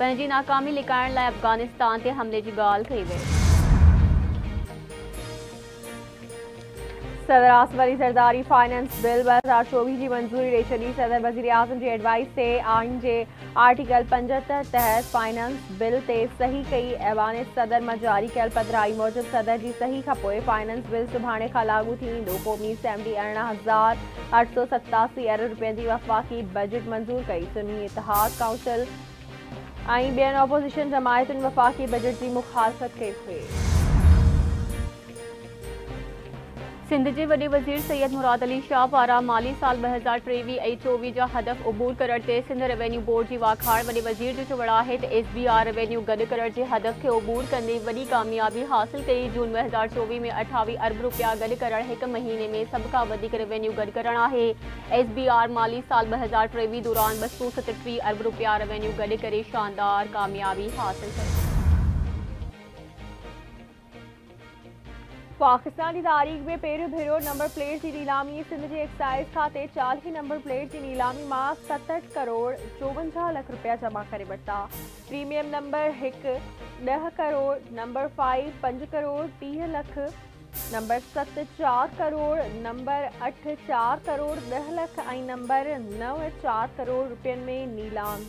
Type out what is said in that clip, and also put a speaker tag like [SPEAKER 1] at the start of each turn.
[SPEAKER 1] पंहिंजी नाकामी लिकाइण लाइ अफ़गानिस्तान ते हमले जी ॻाल्हि कई वई
[SPEAKER 2] सदर आसवरी ज़रदारी फाइनेंस बिल ॿ हज़ार चोवीह जी मंज़ूरी ॾेई छॾी सदर वज़ीर आज़म जी एडवाइस ते आइन जे आर्टिकल पंजहतरि तहत फाइनेंस बिल ते सही कई ऐवान सदर माँ जारी कयल पधराई मूजिबि सदर जी सही पोइ फाइनेंस बिल सुभाणे खां लागू थी वेंदो क़ौमी असेंबली अरिड़हं हज़ार अठ सौ सतासी अरब रुपयनि जी वफ़ाक़ी बजट मंज़ूर कई। सुन्नी इतिहाद काउंसिल ऐं ॿियनि ऑपोज़िशन जमायतुनि वफ़ाक़ी बजट की मुखालफ़त कई हुई
[SPEAKER 1] सिंध के वे वज़ीर सैयद मुराद अली शाह पारा माली साल ब हज़ार टेवी ऐं चोवीह जा हदफ़ उबूर करण सिंध रेवेन्यू बोर्ड की वाखाड़ वे वज़ीर जो चवणु है एस बी आर रेवेन्यू गड करण के हदफ़ के उबूर कंदे वही कामयाबी हासिल कई। जून ब हज़ार में अठावी अरब रुपया गड करण एक महीने में सब का रेवेन्यू गड करण है एस बी आर माली साल ब हज़ार दौरान ब सौ सतटीह अरब रुपया रेवेन्यू गड कर शानदार कामयाबी हासिल कई।
[SPEAKER 2] पाकिस्तानी तारीख़ में पहिरियों भेरो नंबर प्लेट की नीलामी। सिंध के एक्साइज़ खाते चालीह नंबर प्लेट की नीलामी में सतहठि करोड़ चोवंजाह लख रुपया जमा कर वरिता। प्रीमियम नंबर एक ॾह करोड़, नंबर फाइव पंज करोड़ टीह लख, नंबर सत चार करोड़, नंबर अठ चार करोड़ ॾह लख नंबर नव चार करोड़ रुपयनि में नीलाम।